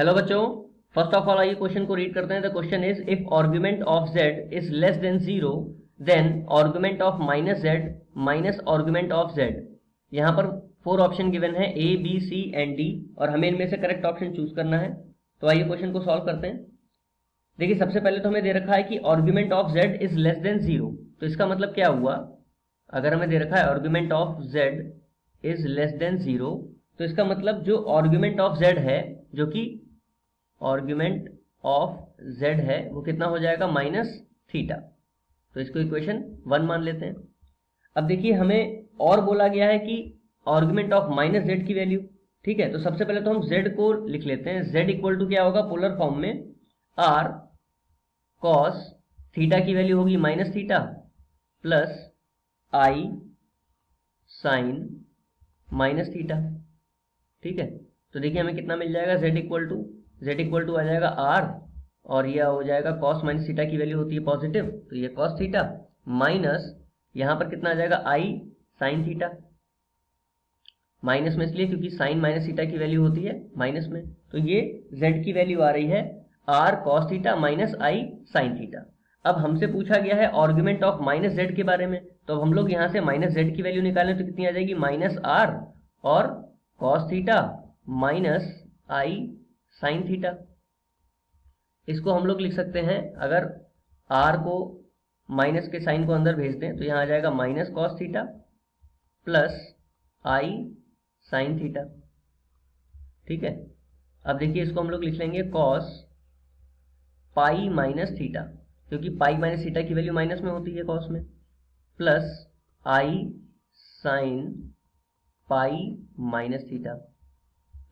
Hello बच्चों first of all आइए question को रीड करते हैं। The question is if argument of Z is less than zero then argument of minus Z minus argument of Z यहाँ पर four option given है A B C and D और हमें इनमें से करेक्ट ऑप्शन चूज़ करना है। तो आइए क्वेश्चन को सॉल्व करते हैं। देखिए, सबसे पहले तो हमें दे रखा है कि argument of Z is less than zero तो इसका मतलब क्या हुआ? अगर हमें दे रखा है argument of Z is less than zero तो इसका मतलब जो आर्ग्यूमेंट ऑफ़ जेड है, जो कि आर्ग्यूमेंट ऑफ़ जेड है, वो कितना हो जाएगा? माइनस थीटा तो इसको इक्वेशन वन मान लेते हैं। अब देखिए, हमें और बोला गया है कि ऑर्ग्यूमेंट ऑफ़ माइनस जेड की वैल्यू ठीक है? तो सबसे पहले तो हम जेड को लिख लेते हैं। जेड इक्वल टू क्या होगा? पोलर फॉर्म में आर कॉस थीटा की वैल्यू होगी minus theta plus i sine minus theta ठीक है? तो देखिए, हमें कितना मिल जाएगा? Z equal to Z equal to आ जाएगा आर और यह हो जाएगा कॉस माइनस थीटा की वैल्यू होती है पॉजिटिव तो ये कॉस थीटा माइनस यहाँ पर कितना आ जाएगा? आई साइन थीटा माइनस में इसलिए क्योंकि साइन माइनस थीटा की वैल्यू होती है माइनस में। तो ये जेड की वैल्यू आ रही है R cos theta minus i sine theta अब हमसे पूछा गया है आर्ग्यूमेंट ऑफ़ माइनस जेड के बारे में। तो अब हम लोग यहाँ से माइनस जेड की वैल्यू निकालें तो कितनी आ जाएगी? माइनस आर और cos theta minus i sine theta. इसको हम लोग लिख सकते हैं, अगर आर को माइनस के साइन को अंदर भेज दें तो यहाँ आ जाएगा minus cos theta plus i sine theta. ठीक है? अब देखिए, इसको हम लोग लिख लेंगे कॉस पाई माइनस थीटा, क्योंकि पाई माइनस थीटा की वैल्यू माइनस में होती है कॉस में। Plus i sine pi minus theta.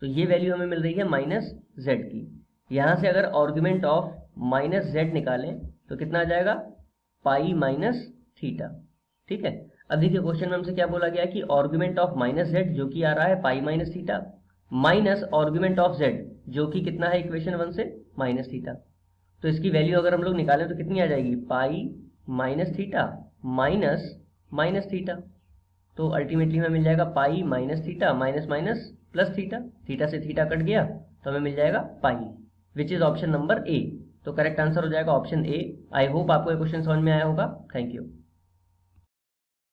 तो ये वैल्यू हमें मिल रही है माइनस जेड की। यहाँ से अगर आर्ग्यूमेंट ऑफ़ माइनस जेड निकालें तो कितना आ जाएगा? पाई माइनस थीटा ठीक है? अब देखिए क्वेश्चन में हमसे क्या बोला गया कि आर्ग्यूमेंट ऑफ़ माइनस जेड जो कि आ रहा है pi minus theta minus argument of Z जो कि कितना है इक्वेशन वन से? माइनस थीटा तो इसकी वैल्यू अगर हम लोग निकालें तो कितनी आ जाएगी? Pi minus theta minus minus theta तो अल्टीमेटली हमें मिल जाएगा pi minus theta minus minus plus theta theta से थीटा कट गया तो हमें मिल जाएगा pi which is option number A तो करेक्ट आंसर हो जाएगा ऑप्शन ए आई होप आपको ये क्वेश्चन समझ में आया होगा। Thank you